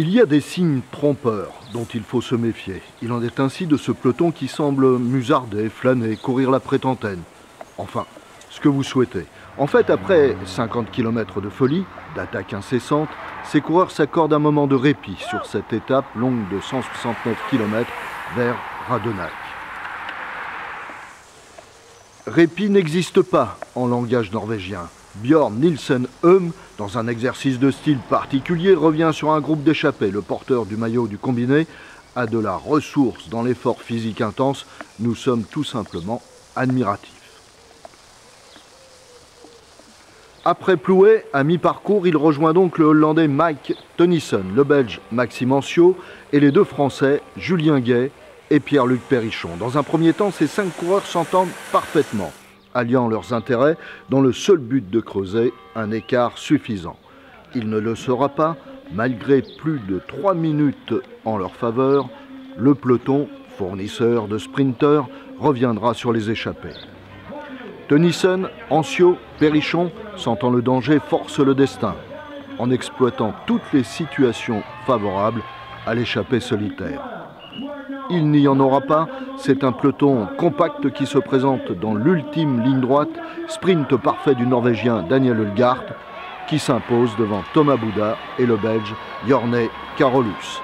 Il y a des signes trompeurs dont il faut se méfier. Il en est ainsi de ce peloton qui semble musarder, flâner, courir la prétentaine. Enfin, ce que vous souhaitez. En fait, après 50 km de folie, d'attaque incessante, ces coureurs s'accordent un moment de répit sur cette étape longue de 169 km vers Radenac. Répit n'existe pas en langage norvégien. Bjorn Nielsen Eum, dans un exercice de style particulier, revient sur un groupe d'échappés. Le porteur du maillot du combiné a de la ressource dans l'effort physique intense. Nous sommes tout simplement admiratifs. Après Plouet, à mi-parcours, il rejoint donc le Hollandais Mike Tennyson, le Belge Maxime Ancio et les deux Français Julien Gay et Pierre-Luc Perrichon. Dans un premier temps, ces cinq coureurs s'entendent parfaitement, alliant leurs intérêts dans le seul but de creuser un écart suffisant. Il ne le sera pas, malgré plus de trois minutes en leur faveur, le peloton, fournisseur de sprinteurs, reviendra sur les échappées. Tennyson, Ancio, Perrichon, sentant le danger, forcent le destin, en exploitant toutes les situations favorables à l'échappée solitaire. Il n'y en aura pas, c'est un peloton compact qui se présente dans l'ultime ligne droite, sprint parfait du Norvégien Daniel Ulgart, qui s'impose devant Thomas Bouda et le Belge Jorne Carolus.